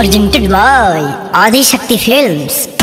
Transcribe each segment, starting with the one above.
presented by Adi Shakti Films.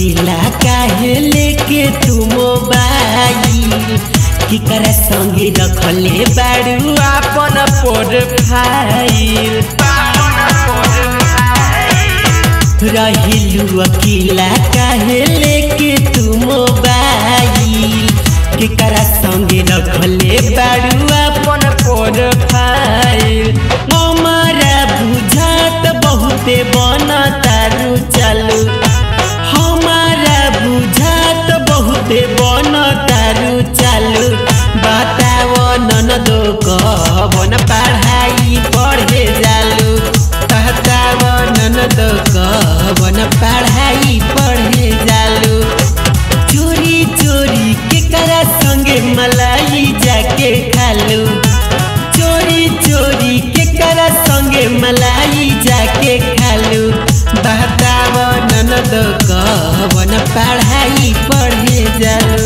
अकेला काहे लेके तू मोबाइल किकर संगे रखले बाड़ू आपन प्रोफ़ाइल रहिलू अकेला काहे लेके तू मोबाइल किकर संगे रखले बाड़ू आपन प्रोफ़ाइल हमारा बुझात बहुते संगे मलाई जाके खालू। चोरी चोरी के करा संगे मलाई जाके खालू। बताव ननद कवन पढ़ाई पढ़े जालू।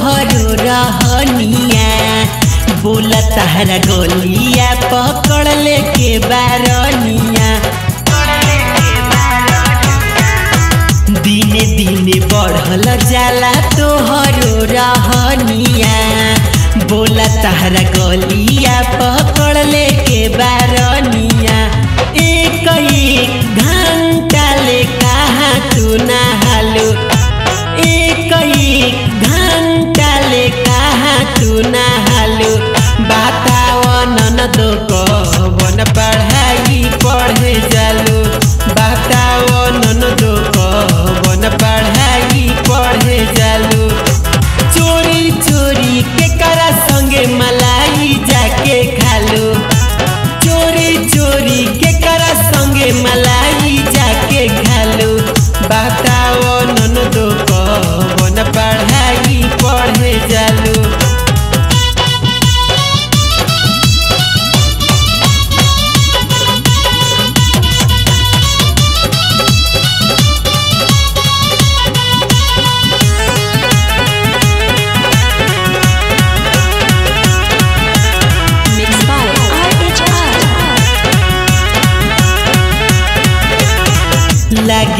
तोहरो रहनिया बोला तारा गलिया पकड़ लेके बारनिया दिने दिने बढ़ल जाला तोहरो रहनिया बोला तारा गलिया पकड़ लेके बारनिया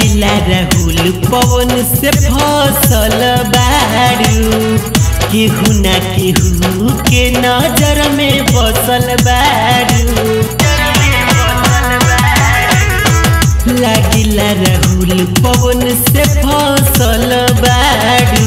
लागिला राहुल पवन से फ़सल बारू केहू ना केहू के नज़र में बसल बारू लागिला राहुल पवन से फ़सल बारू